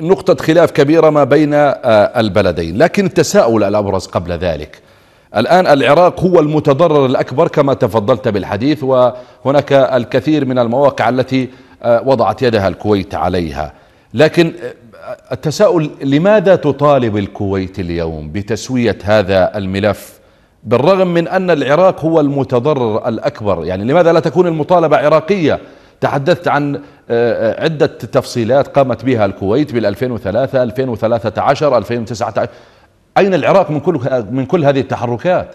نقطة خلاف كبيرة ما بين البلدين لكن التساؤل الأبرز قبل ذلك. الآن العراق هو المتضرر الأكبر كما تفضلت بالحديث وهناك الكثير من المواقع التي وضعت يدها الكويت عليها. لكن التساؤل لماذا تطالب الكويت اليوم بتسوية هذا الملف؟ بالرغم من أن العراق هو المتضرر الأكبر يعني لماذا لا تكون المطالبة عراقية؟ تحدثت عن آه، آه، عدة تفصيلات قامت بها الكويت بال 2003 2013 2019 أين العراق من كل من كل هذه التحركات؟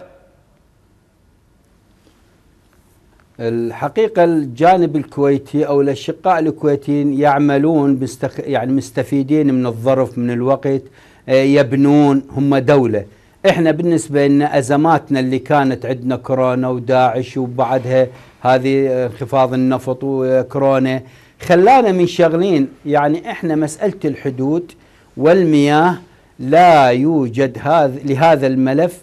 الحقيقة الجانب الكويتي أو الأشقاء الكويتيين يعملون. يعني مستفيدين من الظرف من الوقت آه، يبنون هم دولة إحنا بالنسبة لنا أزماتنا اللي كانت عندنا كورونا وداعش وبعدها هذه انخفاض النفط وكورونا خلانا من شغلين يعني إحنا مسألة الحدود والمياه لا يوجد هذا لهذا الملف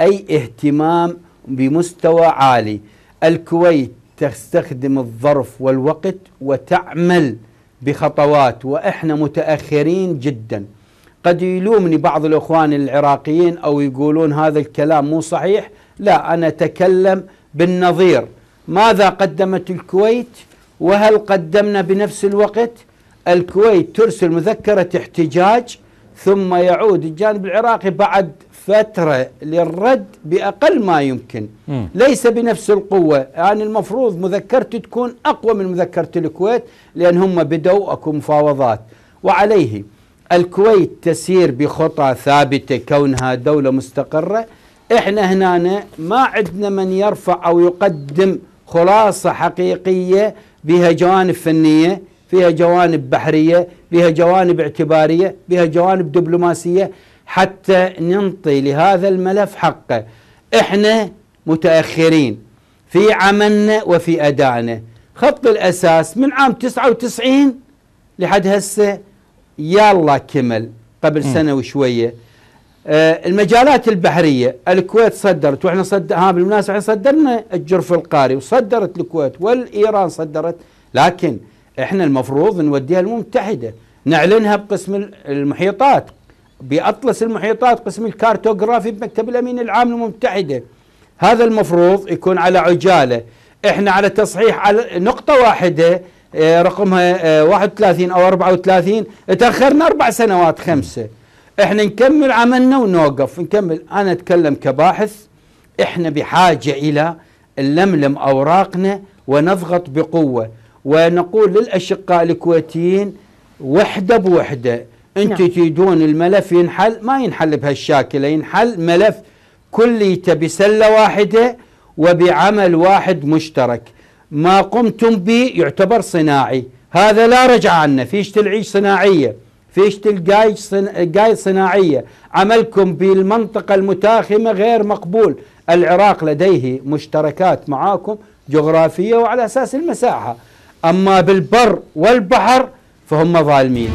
أي اهتمام بمستوى عالي. الكويت تستخدم الظرف والوقت وتعمل بخطوات وإحنا متأخرين جدا. قد يلومني بعض الإخوان العراقيين أو يقولون هذا الكلام مو صحيح. لا أنا أتكلم بالنظير. ماذا قدمت الكويت؟ وهل قدمنا بنفس الوقت؟ الكويت ترسل مذكرة احتجاج ثم يعود الجانب العراقي بعد فترة للرد بأقل ما يمكن. م. ليس بنفس القوة. يعني المفروض مذكرتي تكون أقوى من مذكرة الكويت لأن هم بدوا أكو مفاوضات. وعليه الكويت تسير بخطى ثابتة كونها دولة مستقرة. إحنا هنا ما عندنا من يرفع أو يقدم خلاصة حقيقية بها جوانب فنية فيها جوانب بحرية بها جوانب اعتبارية بها جوانب دبلوماسية حتى ننطي لهذا الملف حقه. إحنا متأخرين. في عملنا وفي أدائنا. خط الأساس من عام 99 لحد هسه يلا كمل قبل. سنة وشوية. آه المجالات البحرية الكويت صدرت وإحنا صد ها بالمناسبة إحنا صدرنا الجرف القاري وصدرت الكويت والإيران صدرت. لكن إحنا المفروض نوديها المتحدة نعلنها بقسم المحيطات بأطلس المحيطات قسم الكارتوغرافي بمكتب الأمين العام للمتحدة هذا المفروض يكون على عجالة. إحنا على تصحيح على نقطة واحدة رقمها 31 آه، أو 34 تأخرنا أربع سنوات خمسة. إحنا نكمل عملنا ونوقف. نكمل. أنا أتكلم كباحث. إحنا بحاجة إلى نلملم أوراقنا ونضغط بقوة. ونقول للأشقاء الكويتيين وحدة بوحدة. أنتم نعم. تريدون الملف ينحل؟ ما ينحل بهالشاكلة. ينحل ملف كليته بسلة واحدة وبعمل واحد مشترك. ما قمتم به يعتبر صناعي. هذا لا رجع عنه. فيش العيش صناعية. فيش القايد صن... صناعية. عملكم بالمنطقة المتاخمة غير مقبول. العراق لديه مشتركات معاكم جغرافية وعلى أساس المساحة. أما بالبر والبحر فهم ظالمين.